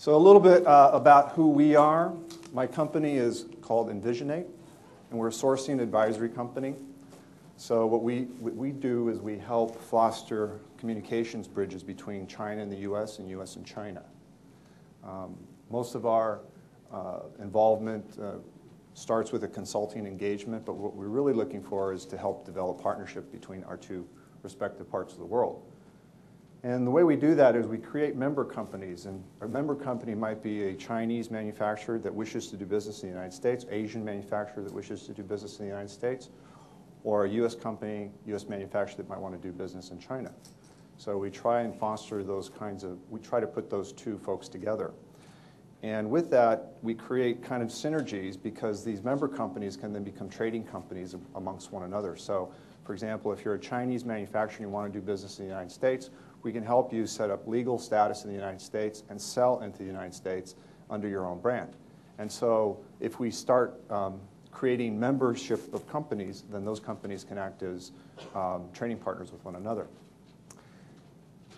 So a little bit uh, about who we are. My company is called Invisionate, and we're a sourcing advisory company. So what we, what we do is we help foster communications bridges between China and the U.S. and U.S. and China. Um, most of our uh, involvement uh, starts with a consulting engagement, but what we're really looking for is to help develop partnership between our two respective parts of the world. And the way we do that is we create member companies, and a member company might be a Chinese manufacturer that wishes to do business in the United States, Asian manufacturer that wishes to do business in the United States, or a U.S. company, U.S. manufacturer that might want to do business in China. So we try and foster those kinds of, we try to put those two folks together. And with that, we create kind of synergies because these member companies can then become trading companies amongst one another. So, for example, if you're a Chinese manufacturer and you want to do business in the United States, we can help you set up legal status in the United States and sell into the United States under your own brand. And so if we start um, creating membership of companies, then those companies can act as um, trading partners with one another.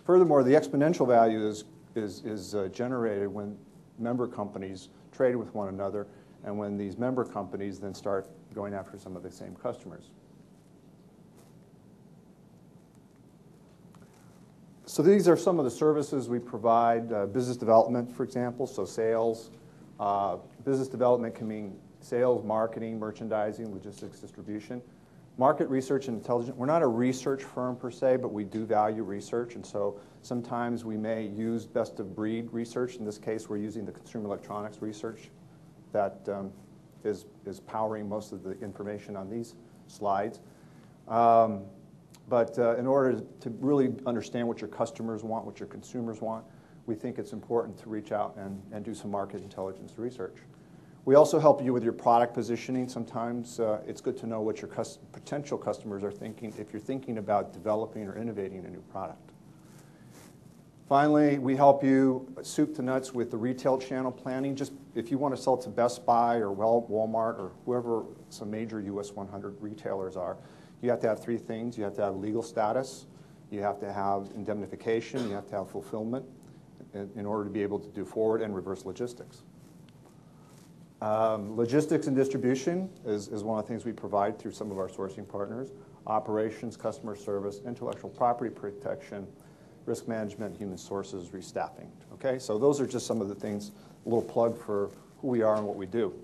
Furthermore, the exponential value is, is, is uh, generated when member companies trade with one another and when these member companies then start going after some of the same customers. So these are some of the services we provide. Uh, business development, for example, so sales. Uh, business development can mean sales, marketing, merchandising, logistics, distribution. Market research and intelligence. We're not a research firm per se, but we do value research. And so sometimes we may use best of breed research. In this case, we're using the consumer electronics research that um, is is powering most of the information on these slides. Um, but uh, in order to really understand what your customers want, what your consumers want, we think it's important to reach out and, and do some market intelligence research. We also help you with your product positioning. Sometimes uh, it's good to know what your cus potential customers are thinking if you're thinking about developing or innovating a new product. Finally, we help you soup to nuts with the retail channel planning. Just if you want to sell to Best Buy or Walmart or whoever some major US 100 retailers are, you have to have three things. You have to have legal status, you have to have indemnification, you have to have fulfillment in, in order to be able to do forward and reverse logistics. Um, logistics and distribution is, is one of the things we provide through some of our sourcing partners. Operations, customer service, intellectual property protection, risk management, human sources, restaffing. Okay, so those are just some of the things, a little plug for who we are and what we do.